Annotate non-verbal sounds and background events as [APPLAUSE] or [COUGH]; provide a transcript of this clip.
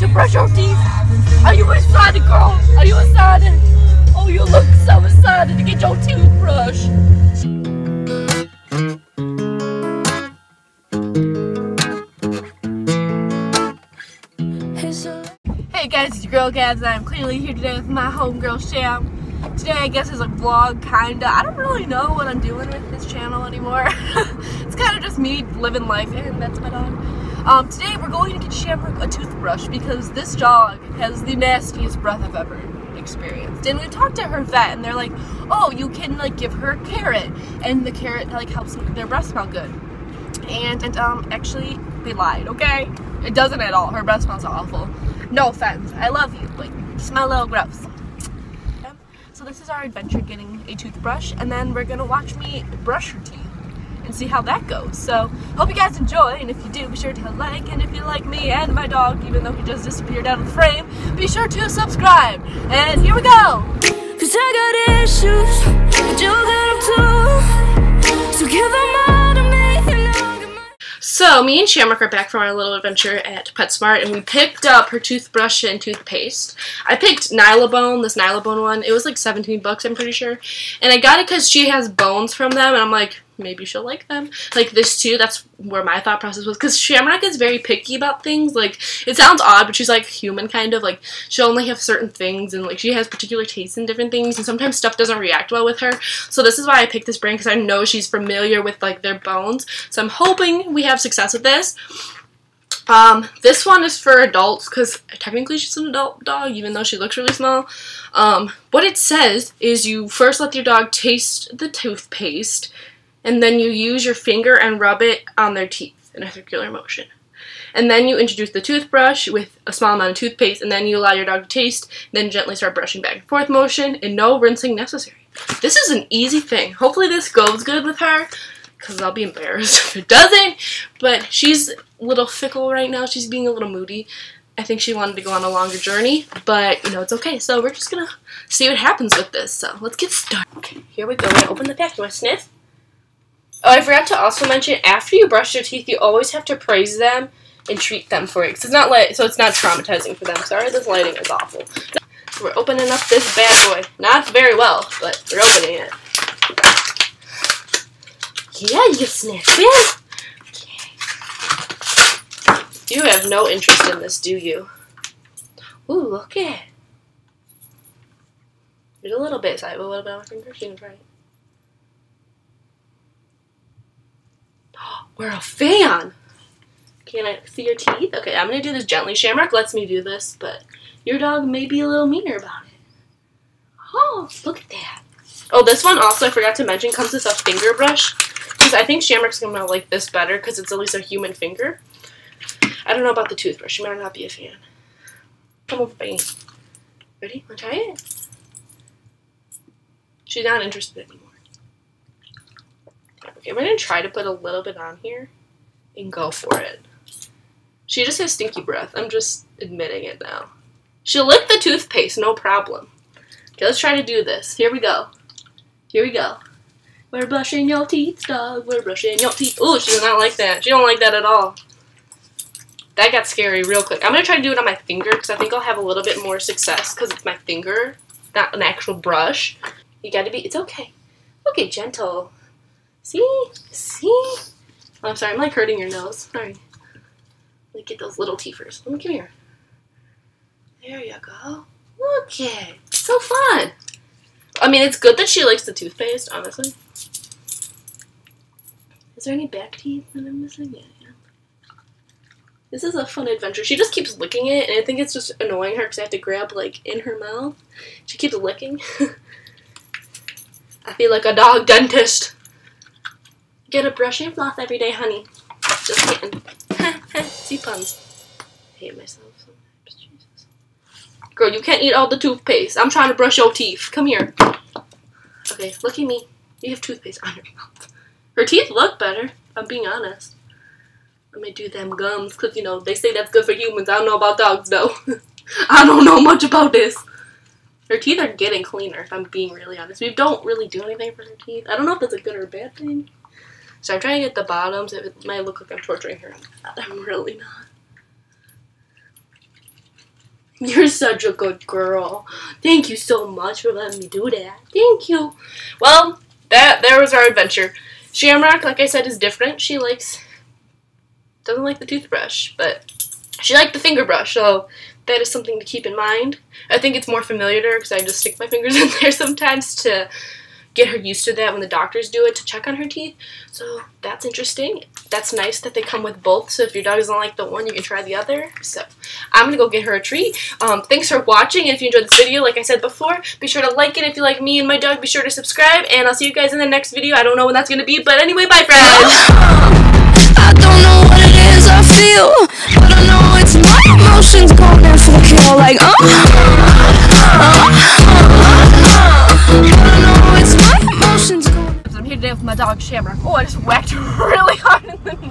to brush your teeth? Are you excited, girl? Are you excited? Oh, you look so excited to get your toothbrush. Hey guys, it's your girl Gabs, and I'm clearly here today with my homegirl Sham. Today I guess is a vlog, kinda. I don't really know what I'm doing with this channel anymore. [LAUGHS] it's kind of just me living life, and that's my dog. Um, today we're going to get Shamrock a toothbrush because this dog has the nastiest breath I've ever experienced. And we talked to her vet, and they're like, "Oh, you can like give her a carrot, and the carrot like helps their breath smell good." And and um, actually they lied. Okay, it doesn't at all. Her breath smells awful. No offense. I love you, you smell a little gross. So this is our adventure getting a toothbrush, and then we're gonna watch me brush her teeth and see how that goes. So hope you guys enjoy, and if you do, be sure to like, and if you like me and my dog, even though he just disappeared out of the frame, be sure to subscribe. And here we go. Cause I got issues, but you got them too. So give them all to me and I'll give my So, me and Shamrock are back from our little adventure at PetSmart, and we picked up her toothbrush and toothpaste. I picked Nylabone, this Nylabone one. It was like 17 bucks, I'm pretty sure. And I got it because she has bones from them, and I'm like, maybe she'll like them. Like this too, that's where my thought process was. Because Shamrock is very picky about things. Like, it sounds odd, but she's like human kind of. Like, she'll only have certain things, and like she has particular tastes in different things, and sometimes stuff doesn't react well with her. So this is why I picked this brand, because I know she's familiar with like their bones. So I'm hoping we have success with this. Um, this one is for adults because technically she's an adult dog, even though she looks really small. Um, what it says is you first let your dog taste the toothpaste, and then you use your finger and rub it on their teeth in a circular motion. And then you introduce the toothbrush with a small amount of toothpaste, and then you allow your dog to taste, then gently start brushing back and forth motion, and no rinsing necessary. This is an easy thing. Hopefully this goes good with her, because I'll be embarrassed [LAUGHS] if it doesn't. But she's a little fickle right now. She's being a little moody. I think she wanted to go on a longer journey, but you know, it's okay. So we're just gonna see what happens with this. So let's get started. Okay, here we go. Gonna open the pack. You wanna sniff? Oh, I forgot to also mention, after you brush your teeth, you always have to praise them and treat them for it. Cause it's not like, so it's not traumatizing for them. Sorry, this lighting is awful. So we're opening up this bad boy. Not very well, but we're opening it. Yeah, you sniff it. Okay. You have no interest in this, do you? Ooh, look at. There's a little bit. So I have a little bit on my finger. She can try We're a fan. Can I see your teeth? Okay, I'm gonna do this gently. Shamrock lets me do this, but your dog may be a little meaner about it. Oh, look at that. Oh, this one also I forgot to mention comes with a finger brush. Because I think Shamrock's gonna like this better because it's at least a human finger. I don't know about the toothbrush. You might not be a fan. Come over, baby. Ready? Wanna try it? She's not interested anymore. Okay, we're gonna try to put a little bit on here and go for it. She just has stinky breath. I'm just admitting it now. She'll lick the toothpaste, no problem. Okay, let's try to do this. Here we go. Here we go. We're brushing your teeth, dog. We're brushing your teeth. Ooh, she does not like that. She don't like that at all. That got scary real quick. I'm gonna try to do it on my finger because I think I'll have a little bit more success because it's my finger, not an actual brush. You gotta be. It's okay. Okay, gentle. See? See? Oh, I'm sorry. I'm like hurting your nose. Sorry. Let me get those little teethers. Let me come here. There you go. Look it. So fun. I mean, it's good that she likes the toothpaste, honestly. Is there any back teeth that I'm missing? Yeah, yeah. This is a fun adventure. She just keeps licking it, and I think it's just annoying her because I have to grab, like, in her mouth. She keeps licking. [LAUGHS] I feel like a dog dentist. Get a brush and floss every day, honey. Just kidding. [LAUGHS] See puns. I hate myself sometimes. Jesus. Girl, you can't eat all the toothpaste. I'm trying to brush your teeth. Come here. Okay, look at me. You have toothpaste on your mouth. Her teeth look better. I'm being honest. Let me do them gums, because, you know, they say that's good for humans. I don't know about dogs, though. [LAUGHS] I don't know much about this. Her teeth are getting cleaner, if I'm being really honest. We don't really do anything for her teeth. I don't know if that's a good or a bad thing. So I'm trying to get the bottoms. It might look like I'm torturing her. I'm really not. You're such a good girl. Thank you so much for letting me do that. Thank you. Well, that there was our adventure. Shamrock, like I said, is different. She likes doesn't like the toothbrush, but she liked the finger brush, so that is something to keep in mind. I think it's more familiar to her because I just stick my fingers [LAUGHS] in there sometimes to get her used to that when the doctors do it to check on her teeth. So that's interesting. That's nice that they come with both. So if your dog doesn't like the one, you can try the other. So I'm gonna go get her a treat. Um, thanks for watching. And If you enjoyed this video, like I said before, be sure to like it. If you like me and my dog, be sure to subscribe. And I'll see you guys in the next video. I don't know when that's gonna be, but anyway, bye friends. I don't know what it is I feel, but I know it's my emotions going for kill. Like, uh, dog Shamrock. Oh, I just whacked [LAUGHS] really hard in the sorry.